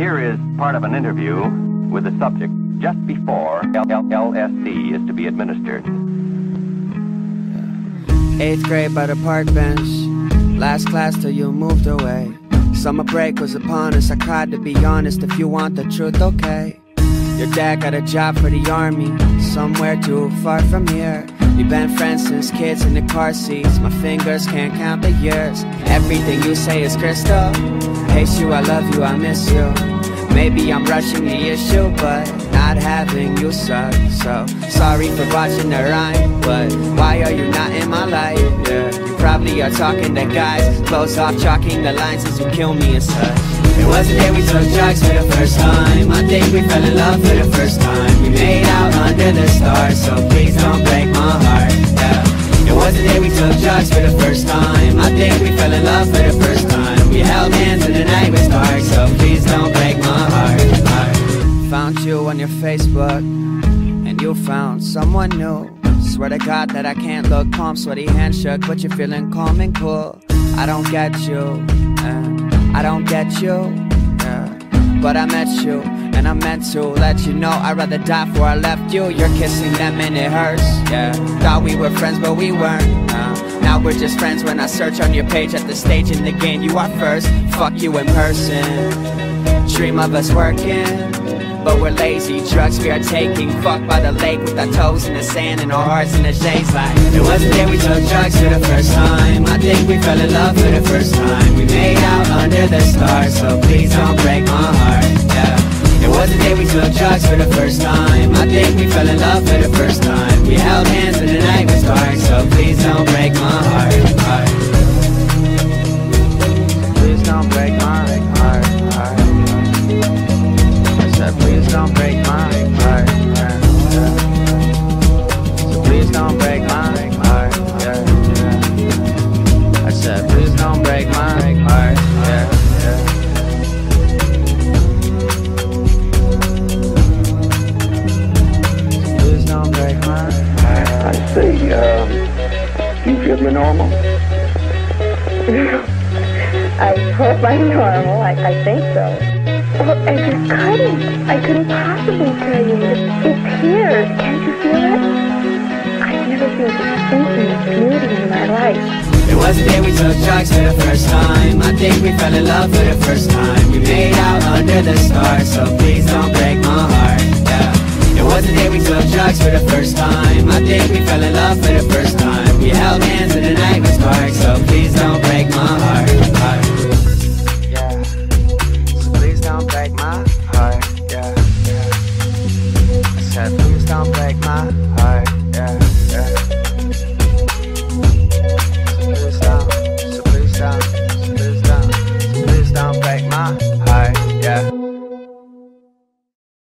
Here is part of an interview with the subject just before LSD is to be administered. Eighth grade by the park bench. Last class till you moved away. Summer break was upon us. I cried to be honest. If you want the truth, okay. Your dad got a job for the army, somewhere too far from here. We've been friends since kids in the car seats. My fingers can't count the years. Everything you say is crystal. Hate you, I love you, I miss you. Maybe I'm rushing the issue, but not having you suck. So sorry for watching the rhyme, but why are you not in my life? Yeah, you probably are talking to guys, close off, chalking the lines as you kill me and such. It wasn't day we took drugs for the first time. I think we fell in love for the first time. We made out under the stars, so please don't break my heart. Yeah. It wasn't day we took drugs for the first time. I think we fell in love for the first time. We held hands and the night was dark, so please don't on your Facebook, and you found someone new. Swear to God that I can't look calm, sweaty hand shook, but you're feeling calm and cool. I don't get you, uh, I don't get you, yeah. but I met you, and I meant to let you know I'd rather die before I left you. You're kissing them and it hurts, yeah. Thought we were friends, but we weren't. Uh, now we're just friends when I search on your page at the stage in the game. You are first, fuck you in person. Dream of us working. But we're lazy, drugs we are taking. Fucked by the lake with our toes in the sand And our hearts in the shades. Like It was the day we took drugs for the first time. I think we fell in love for the first time. We made out under the stars So please don't break my heart, yeah. It wasn't that we took drugs for the first time. I think we fell in love for the first time. We held hands and the night was dark So please don't break my heart, heart. Please don't break my heart. Please don't break my heart. yeah, yeah. So please don't break my heart. Yeah, yeah. I said, please don't break my heart. Yeah, yeah. Please don't break my heart. I say, um, do you feel me normal? I hope I'm normal. I, I think so. I just couldn't. I couldn't possibly tell you. It's, here. Can't you feel it? I've never. It wasn't that we took drugs for the first time I think we fell in love for the first time We made out under the stars So please don't break my heart, yeah It wasn't that we took drugs for the first time I think we fell in love for the first time Please don't